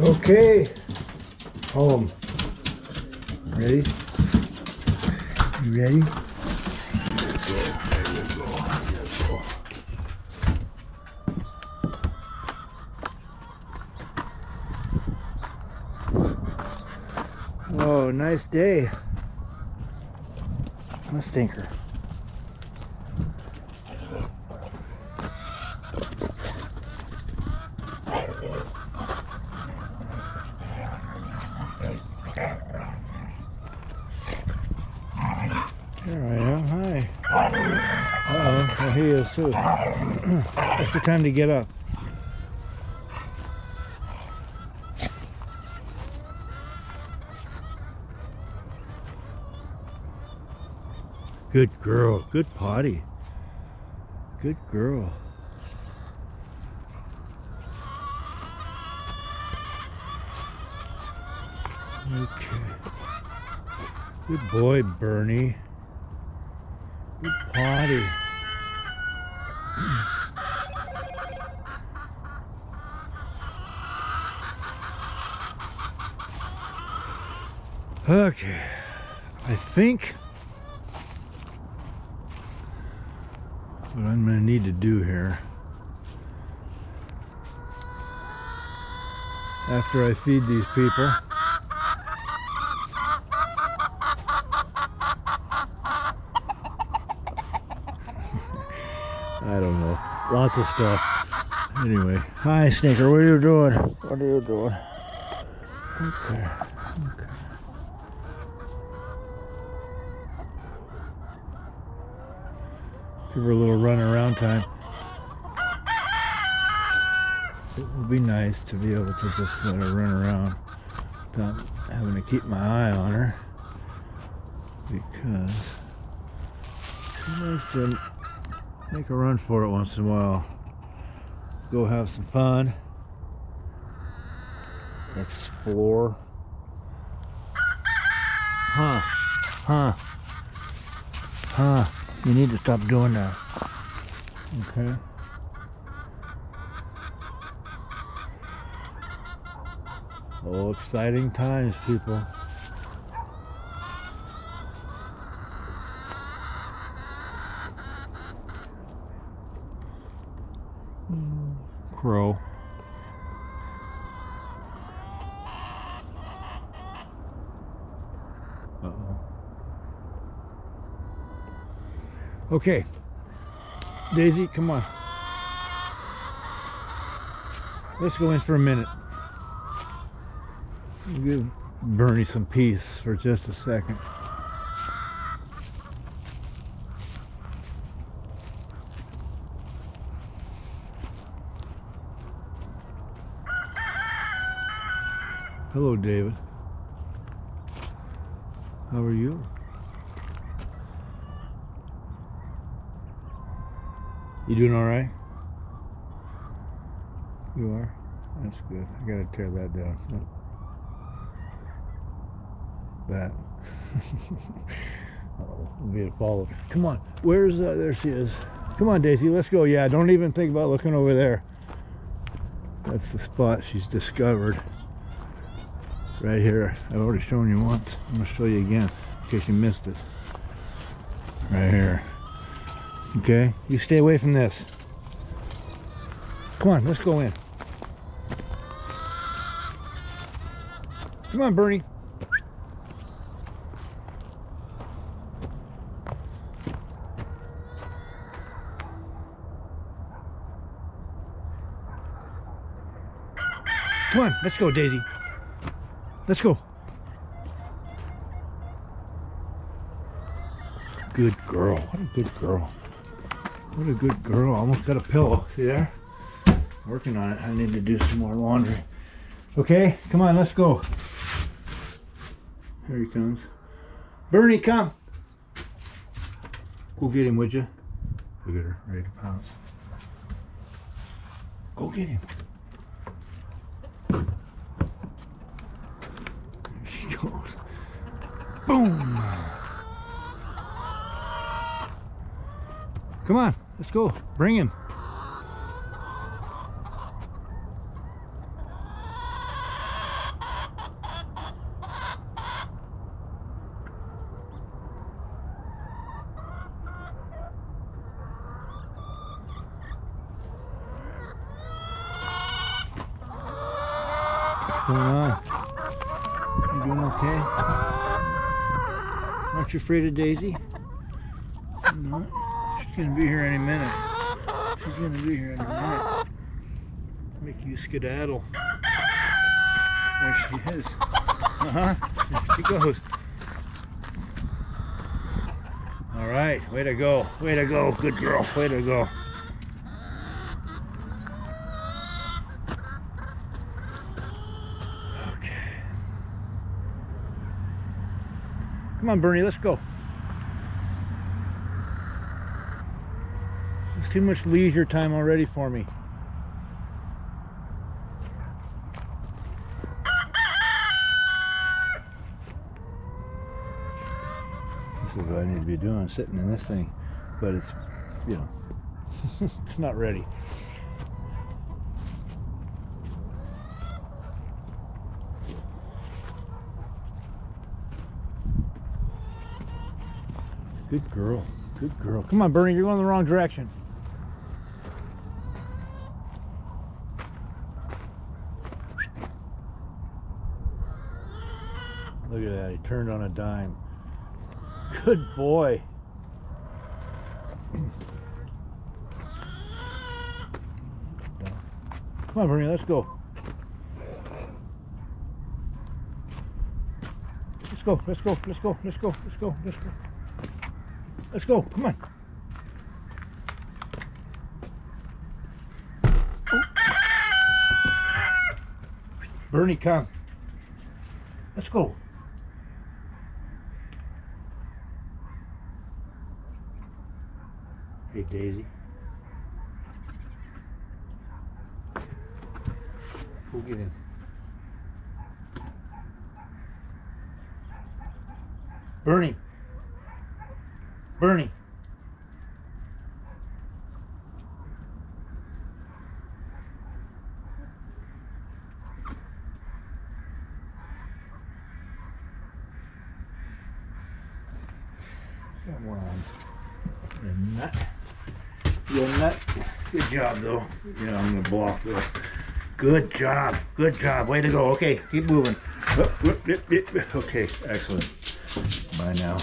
Okay, home. Ready? You ready? Oh, nice day. I'm A stinker. There I am. Hi. Uh-oh. Well, he is too. It's the time to get up. Good girl. Good potty. Good girl. Okay. Good boy, Bernie. Good potty. Okay. I think what I'm going to need to do here after I feed these people I don't know. Lots of stuff. Anyway, hi Sneaker, what are you doing? What are you doing? Okay. okay. Give her a little run around time. It would be nice to be able to just let her run around without having to keep my eye on her because she likes to make a run for it once in a while. Go have some fun. Explore. Huh. Huh. Huh. You need to stop doing that. Okay. Oh, exciting times, people. Crow. Uh-oh. Okay. Daisy, come on. Let's go in for a minute. Give Bernie some peace for just a second. Hello, David. How are you? You doing all right? You are? That's good. I gotta tear that down. That. oh, we'll be a follow. Come on. Where's uh, there she is. Come on, Daisy. Let's go. Yeah, don't even think about looking over there. That's the spot she's discovered. Right here. I've already shown you once. I'm gonna show you again in case you missed it. Right here. Okay, you stay away from this. Come on, let's go in. Come on, Bernie. Come on, let's go, Daisy. Let's go. Good girl. What a good girl. What a good girl. Almost got a pillow. See there? Working on it. I need to do some more laundry. Okay, come on, let's go. Here he comes. Bernie, come. Go get him, would you? Look at her, ready to pounce. Go get him. Boom! Come on, let's go. Bring him. What's going on? You doing okay? Aren't you afraid of Daisy? You're not? She's gonna be here any minute. She's gonna be here any minute. Make you skedaddle. There she is. Uh-huh. There she goes. All right, way to go. Way to go. Good girl. Way to go. Come on, Bernie, let's go. It's too much leisure time already for me. This is what I need to be doing, sitting in this thing. But it's, you know, it's not ready. Good girl. Good girl. Come on, Bernie, you're going the wrong direction. Look at that. He turned on a dime. Good boy. Come on, Bernie, let's go. Let's go, let's go, let's go, let's go, let's go, let's go. Let's go, come on. Bernie, come. Let's go. Hey, Daisy. Go get in. Bernie. Bernie. Come on. You nut. You nut. Good job, though. Yeah, I'm gonna block though. Good job. Good job. Way to go. Okay, keep moving. Okay, excellent. Bye now.